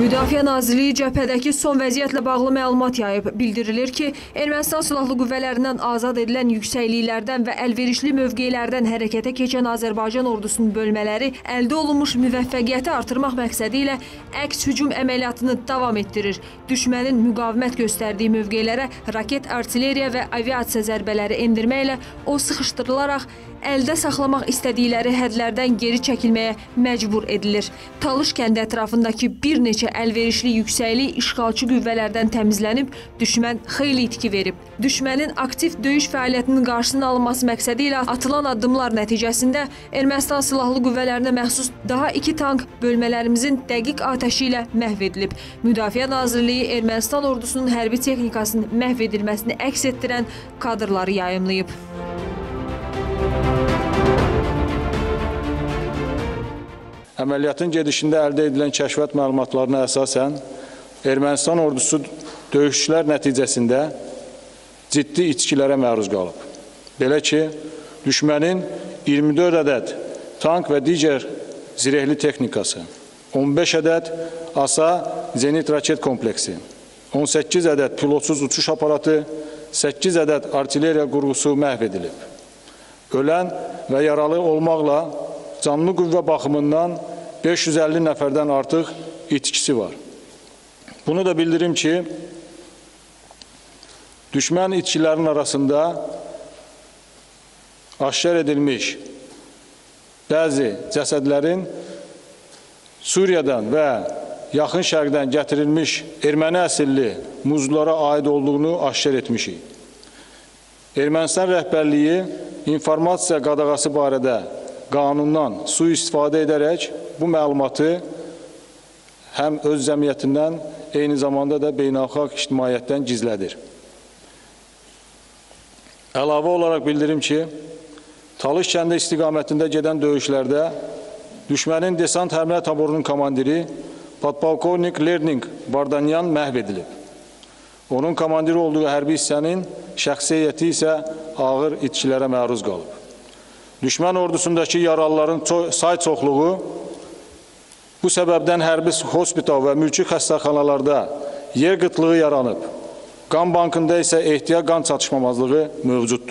Müdafiə Nazirliyi cəbhədəki son vəziyyətlə bağlı məlumat yayıb. Bildirilir ki, Ermənistan Silahlı Qüvvələrindən azad edilən yüksəkliklərdən və əlverişli mövqelərdən hərəkətə keçən Azərbaycan ordusunun bölmələri əldə olunmuş müvəffəqiyyəti artırmaq məqsədi ilə əks hücum əməliyyatını davam etdirir. Düşmənin müqavimət göstərdiyi mövqelərə raket, artilleriya və aviasiya zərbələri endirməklə o sıxışdırılaraq əldə saxlamaq istədikləri hədlərdən geri çəkilməyə məcbur edilir. Talış kəndi ətrafındakı bir neçə əlverişli yüksəklik işğalçı qüvvələrdən təmizlənib, düşmən xeyli itki verib. Düşmənin aktiv döyüş fəaliyyətinin qarşısının alınması məqsədi ilə atılan addımlar nəticəsində Ermənistan Silahlı Qüvvələrinə məxsus daha iki tank bölmələrimizin dəqiq atəşi ilə məhv edilib. Müdafiə Nazirliyi Ermənistan ordusunun hərbi texnikasının məhv edilməsini əks etdirən kadrları yayımlayıb. Əməliyyatın gedişində əldə edilən kəşfiyyat məlumatlarına əsasən Ermənistan ordusu döyüşçülər nəticəsində ciddi içkilərə məruz qalıb. Belə ki, düşmənin 24 ədəd tank və digər zirehli texnikası, 15 ədəd ASA zenit raket kompleksi, 18 ədəd pilotsuz uçuş aparatı, 8 ədəd artilleriya qurğusu məhv edilib. Ölən və yaralı olmaqla canlı qüvvə baxımından 550 nəfərdən artıq itkisi var. Bunu da bildirim ki, düşmən itkilərin arasında aşkar edilmiş bəzi cəsədlərin Suriyadan və yaxın şərqdən gətirilmiş erməni əsilli muzlulara aid olduğunu aşkar etmişik. Ermənistan rəhbərliyi informasiya qadağası barədə qanundan sui-istifadə edərək bu məlumatı həm öz cəmiyyətindən, eyni zamanda da beynəlxalq ictimaiyyətdən gizlədir. Əlavə olaraq bildirim ki, Talış kəndi istiqamətində gedən döyüşlərdə düşmənin desant həmlə taborunun komandiri Podpolkovnik Lerning Vardanyan məhv edilib. Onun komandiri olduğu hərbi hissənin şəxsi heyəti isə ağır itkilərə məruz qalıb. Düşmən ordusundakı yaralıların say çoxluğu bu səbəbdən hərbi hospital və mülki xəstəxanalarda yer qıtlığı yaranıb. Qan bankında isə ehtiyac qan çatışmamazlığı mövcuddur.